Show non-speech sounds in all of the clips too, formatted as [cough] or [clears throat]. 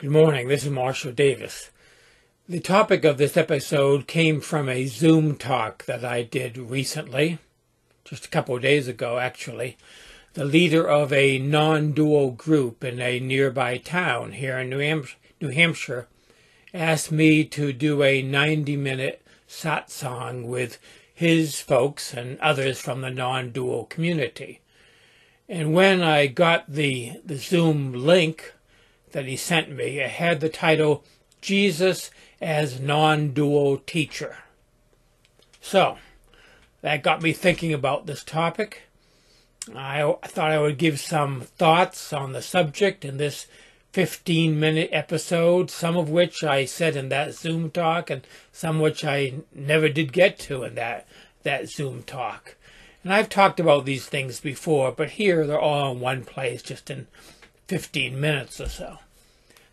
Good morning. This is Marshall Davis. The topic of this episode came from a Zoom talk that I did recently, just a couple of days ago, actually. The leader of a non dual group in a nearby town here in New Hampshire asked me to do a 90 minute satsang with his folks and others from the non dual community. And when I got the, the Zoom link that he sent me, it had the title Jesus as Non Dual Teacher. So, that got me thinking about this topic. I, thought I would give some thoughts on the subject in this 15 minute episode, some of which I said in that Zoom talk, and some which I never did get to in that, that Zoom talk. And I've talked about these things before, but here they're all in one place, just in 15 minutes or so.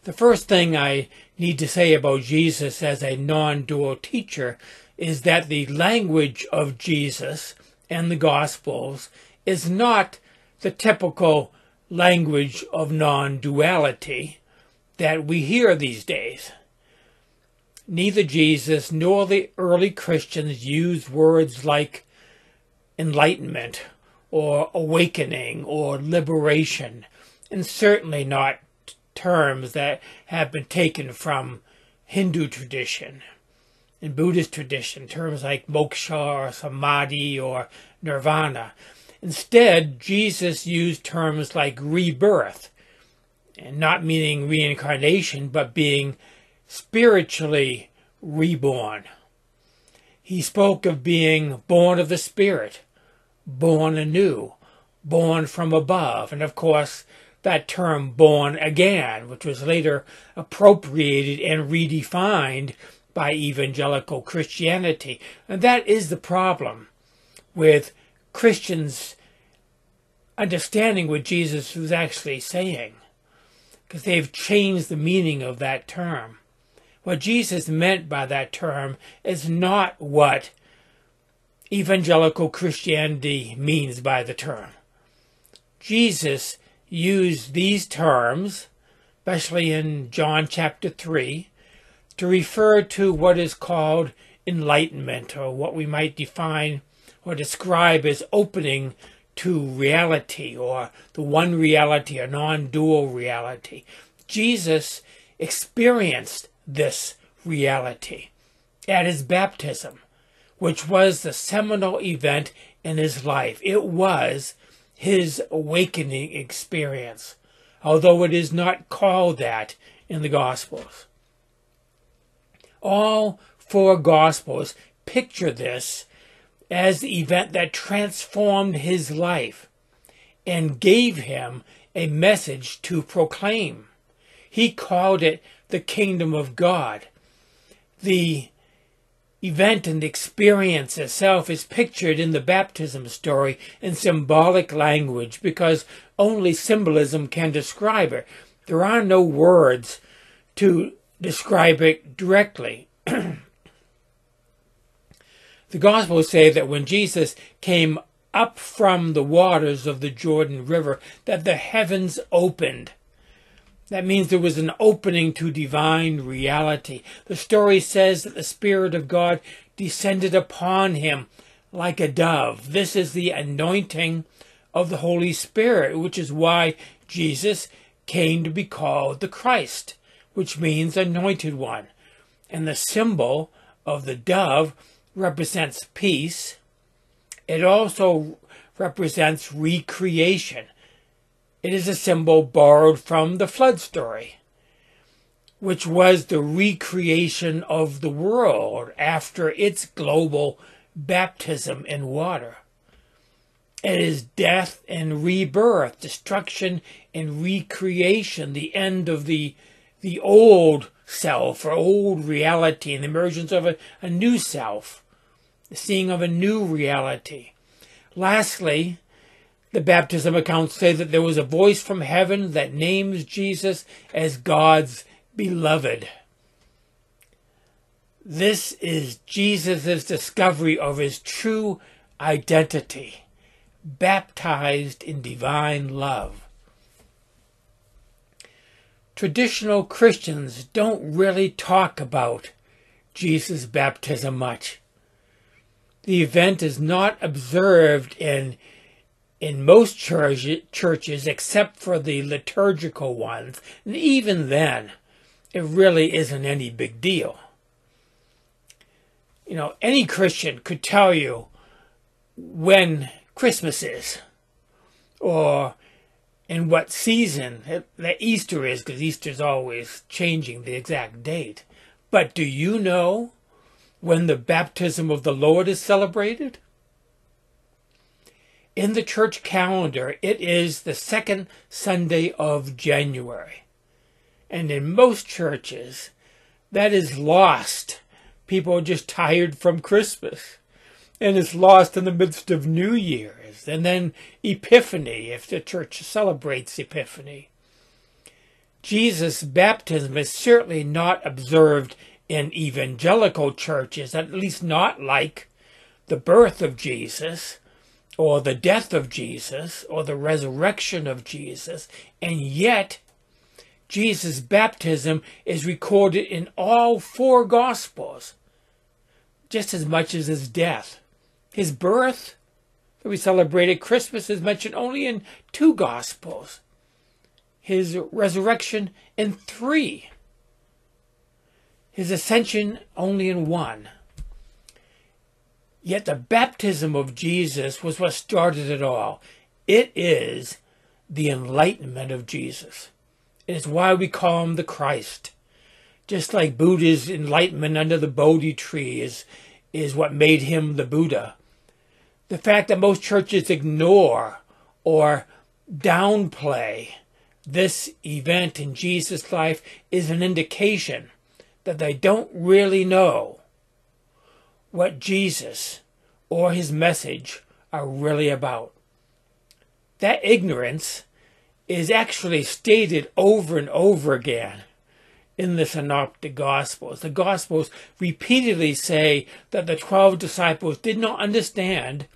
The first thing I need to say about Jesus as a non dual teacher is that the language of Jesus and the Gospels is not the typical language of non duality that we hear these days. Neither Jesus nor the early Christians used words like enlightenment or awakening or liberation, and certainly not terms that have been taken from Hindu tradition. In Buddhist tradition, terms like moksha or samadhi or nirvana. Instead, Jesus used terms like rebirth, and not meaning reincarnation, but being spiritually reborn. He spoke of being born of the Spirit, born anew, born from above. And of course, that term born again, which was later appropriated and redefined by evangelical Christianity. And that is the problem with Christians understanding what Jesus was actually saying, because they've changed the meaning of that term. What Jesus meant by that term is not what evangelical Christianity means by the term. Jesus used these terms, especially in John chapter 3, to refer to what is called enlightenment, or what we might define or describe as opening to reality, or the one reality, a non dual reality. Jesus experienced this reality at his baptism which was the seminal event in his life. It was his awakening experience, although it is not called that in the Gospels. All four Gospels picture this as the event that transformed his life and gave him a message to proclaim. He called it the kingdom of God. The event and experience itself is pictured in the baptism story in symbolic language because only symbolism can describe it. There are no words to describe it directly. [clears throat] the Gospels say that when Jesus came up from the waters of the Jordan River, that the heavens opened that means there was an opening to divine reality. The story says that the Spirit of God descended upon him like a dove. This is the anointing of the Holy Spirit, which is why Jesus came to be called the Christ, which means anointed one. And the symbol of the dove represents peace. It also represents recreation. It is a symbol borrowed from the flood story, which was the recreation of the world after its global baptism in water. It is death and rebirth, destruction and recreation, the end of the, the old self or old reality and the emergence of a, a new self, the seeing of a new reality. Lastly, the baptism accounts say that there was a voice from heaven that names Jesus as God's beloved. This is Jesus' discovery of his true identity, baptized in divine love. traditional Christians don't really talk about Jesus' baptism much. The event is not observed in in most church, churches except for the liturgical ones, and even then, it really isn't any big deal. You know, any Christian could tell you when Christmas is, or in what season that Easter is, because Easter's always changing the exact date. But do you know when the baptism of the Lord is celebrated? In the church calendar, it is the second Sunday of January. And in most churches, that is lost. People are just tired from Christmas. And it's lost in the midst of New Year's. And then Epiphany, if the church celebrates Epiphany. Jesus' baptism is certainly not observed in evangelical churches, at least not like the birth of Jesus or the death of Jesus or the resurrection of Jesus, and yet Jesus' baptism is recorded in all four Gospels, just as much as his death. His birth, that we celebrated Christmas, is mentioned only in two Gospels. His resurrection in three. His ascension only in one. Yet the baptism of Jesus was what started it all. It is the enlightenment of Jesus. It is why we call him the Christ. Just like Buddha's enlightenment under the Bodhi tree is, is what made him the Buddha. The fact that most churches ignore or downplay this event in Jesus' life is an indication that they don't really know what Jesus or his message are really about. That ignorance is actually stated over and over again in the Synoptic Gospels. The Gospels repeatedly say that the twelve disciples did not understand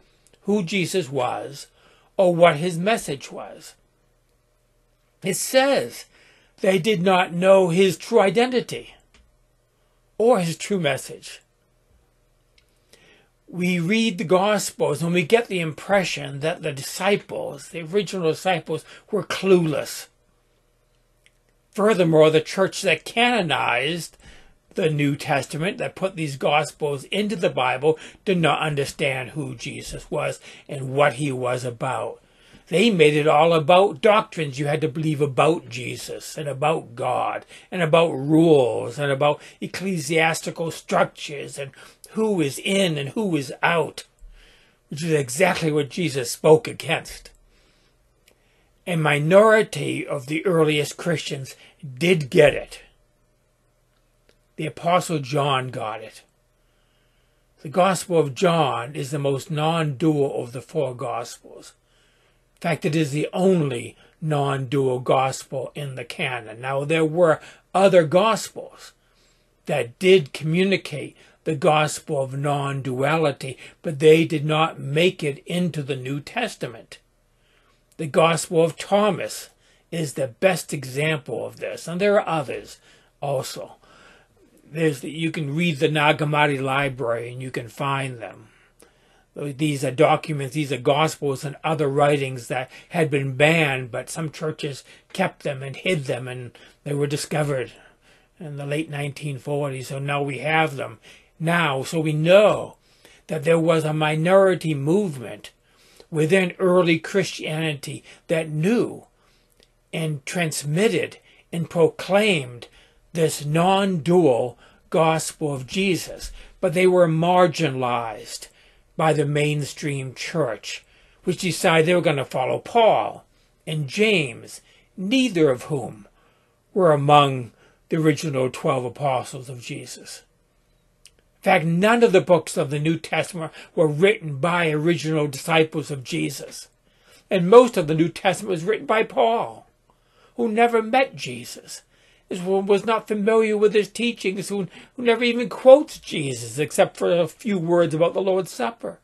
who Jesus was or what his message was. It says they did not know his true identity or his true message we read the Gospels and we get the impression that the disciples, the original disciples, were clueless. Furthermore, the church that canonized the New Testament, that put these Gospels into the Bible, did not understand who Jesus was and what he was about. They made it all about doctrines you had to believe about Jesus and about God and about rules and about ecclesiastical structures and who is in and who is out, which is exactly what Jesus spoke against. A minority of the earliest Christians did get it. The Apostle John got it. The Gospel of John is the most non dual of the four Gospels. Fact, it is the only non dual Gospel in the canon. Now, there were other Gospels that did communicate the gospel of non duality, but they did not make it into the New Testament. The Gospel of Thomas is the best example of this, and there are others also. There's the, you can read the Nag Hammadi library and you can find them. These are documents, these are gospels and other writings that had been banned, but some churches kept them and hid them, and they were discovered in the late 1940s. So now we have them now, so we know that there was a minority movement within early Christianity that knew and transmitted and proclaimed this non dual gospel of Jesus, but they were marginalized by the mainstream church, which decided they were going to follow Paul and James, neither of whom were among the original 12 apostles of Jesus. In fact, none of the books of the New Testament were written by original disciples of Jesus. And most of the New Testament was written by Paul, who never met Jesus, was not familiar with his teachings, who, who never even quotes Jesus except for a few words about the Lord's Supper.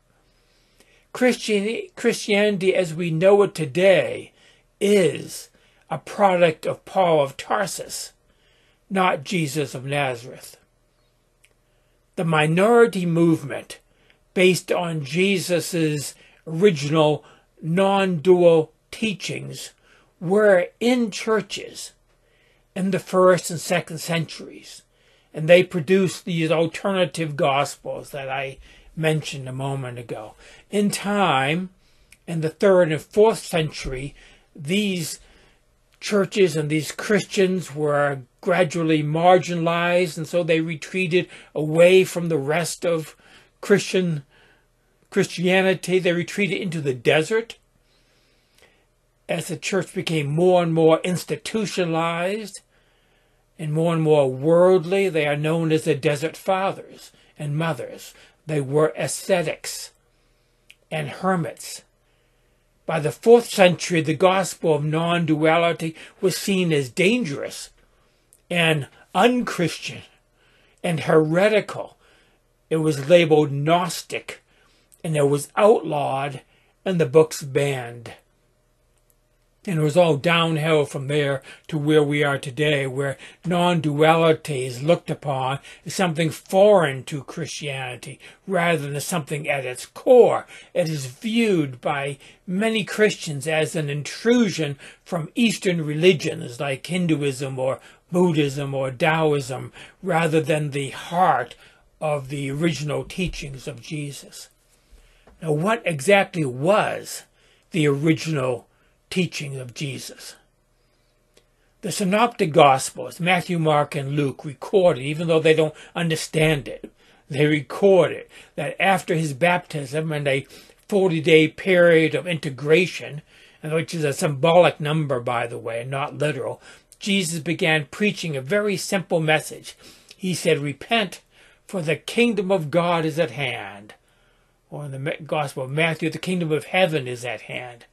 Christianity, Christianity as we know it today is a product of Paul of Tarsus, not Jesus of Nazareth. The minority movement, based on Jesus' original non dual teachings, were in churches in the first and second centuries, and they produced these alternative gospels that I mentioned a moment ago. In time, in the third and fourth century, these churches and these Christians were gradually marginalized, and so they retreated away from the rest of Christian Christianity. They retreated into the desert. As the church became more and more institutionalized and more and more worldly, they are known as the Desert Fathers and Mothers. They were ascetics and hermits. By the fourth century, the gospel of non duality was seen as dangerous and unchristian and heretical. It was labeled Gnostic and it was outlawed and the books banned. And it was all downhill from there to where we are today, where non duality is looked upon as something foreign to Christianity rather than something at its core. It is viewed by many Christians as an intrusion from Eastern religions like Hinduism or Buddhism or Taoism rather than the heart of the original teachings of Jesus. Now, what exactly was the original teaching of Jesus. The Synoptic Gospels, Matthew, Mark, and Luke, recorded, even though they don't understand it, they record it that after his baptism and a 40 day period of integration, which is a symbolic number, by the way, not literal, Jesus began preaching a very simple message. He said, Repent, for the kingdom of God is at hand. Or in the Gospel of Matthew, the kingdom of heaven is at hand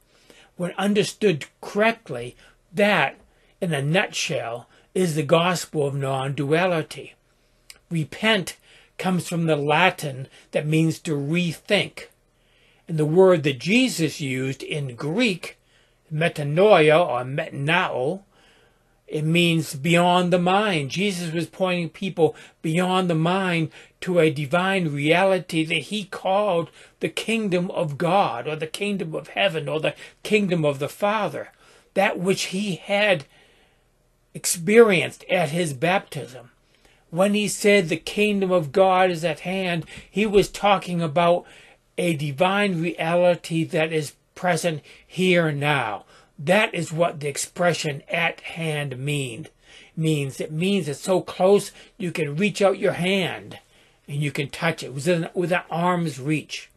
when understood correctly, that, in a nutshell, is the gospel of non duality. Repent comes from the Latin that means to rethink. And the word that Jesus used in Greek, metanoia or metanoeo, it means beyond the mind. Jesus was pointing people beyond the mind to a divine reality that he called the kingdom of God or the kingdom of heaven or the kingdom of the Father. That which he had experienced at his baptism. When he said the kingdom of God is at hand, he was talking about a divine reality that is present here now. That is what the expression at hand mean, means. It means it's so close you can reach out your hand and you can touch it within, within arm's reach.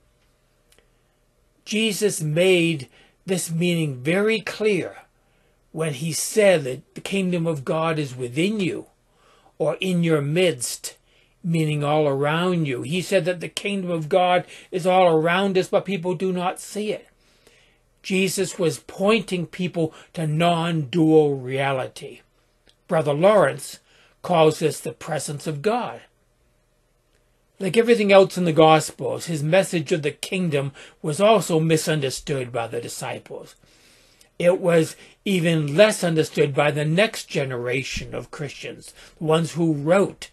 Jesus made this meaning very clear when he said that the kingdom of God is within you or in your midst, meaning all around you. He said that the kingdom of God is all around us, but people do not see it. Jesus was pointing people to non dual reality. Brother Lawrence calls this the presence of God. Like everything else in the Gospels, his message of the kingdom was also misunderstood by the disciples. It was even less understood by the next generation of Christians, the ones who wrote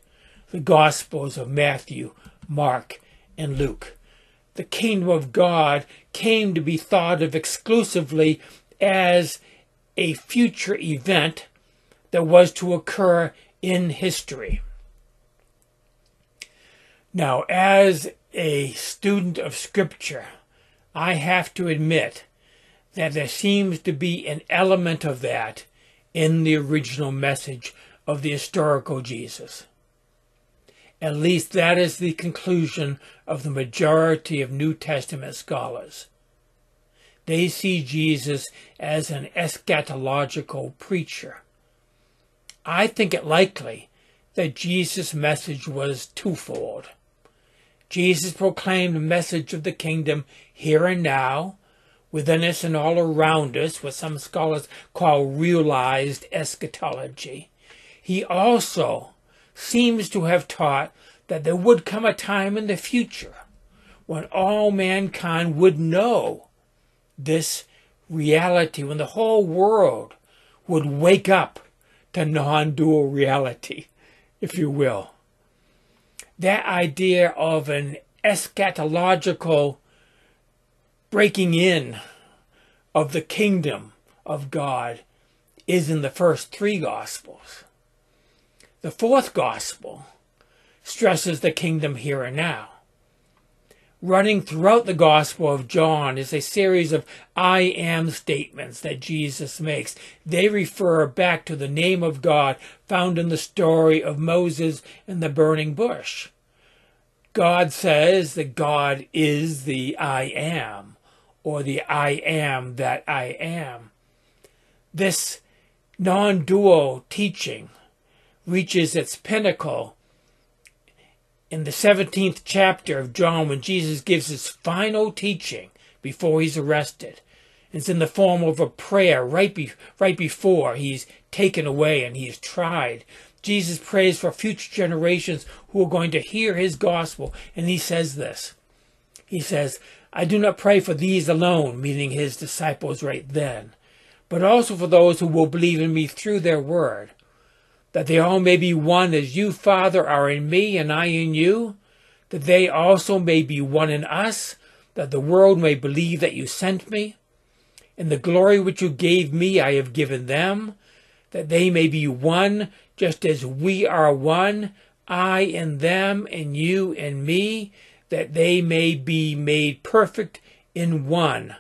the Gospels of Matthew, Mark, and Luke the kingdom of God came to be thought of exclusively as a future event that was to occur in history. Now, as a student of Scripture, I have to admit that there seems to be an element of that in the original message of the historical Jesus. At least that is the conclusion of the majority of New Testament scholars. They see Jesus as an eschatological preacher. I think it likely that Jesus' message was twofold. Jesus proclaimed the message of the kingdom here and now, within us and all around us, what some scholars call realized eschatology. He also seems to have taught that there would come a time in the future when all mankind would know this reality, when the whole world would wake up to non dual reality, if you will. That idea of an eschatological breaking in of the kingdom of God is in the first three Gospels. The fourth Gospel stresses the kingdom here and now. Running throughout the Gospel of John is a series of I am statements that Jesus makes. They refer back to the name of God found in the story of Moses and the burning bush. God says that God is the I am, or the I am that I am. This non dual teaching reaches its pinnacle in the 17th chapter of John when Jesus gives his final teaching before he's arrested. It's in the form of a prayer right, be, right before he's taken away and he's tried. Jesus prays for future generations who are going to hear his gospel, and he says this. He says, I do not pray for these alone, meaning his disciples right then, but also for those who will believe in me through their word that they all may be one as you, Father, are in me and I in you, that they also may be one in us, that the world may believe that you sent me. In the glory which you gave me, I have given them, that they may be one, just as we are one, I in them, and you in me, that they may be made perfect in one,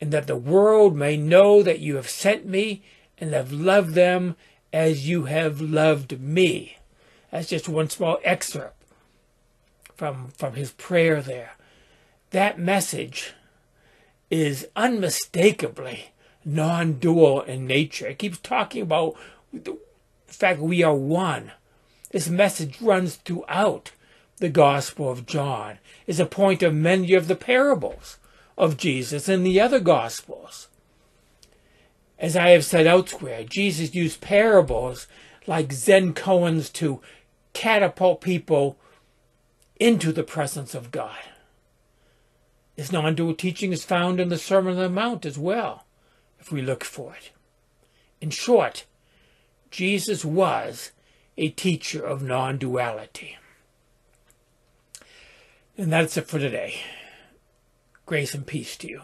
and that the world may know that you have sent me and have loved them as you have loved me. That's just one small excerpt from, from his prayer there. That message is unmistakably non dual in nature. It keeps talking about the fact we are one. This message runs throughout the Gospel of John, is a point of many of the parables of Jesus in the other Gospels. As I have said elsewhere, Jesus used parables like Zen koans to catapult people into the presence of God. This non dual teaching is found in the Sermon on the Mount as well, if we look for it. In short, Jesus was a teacher of non duality. And that's it for today. Grace and peace to you.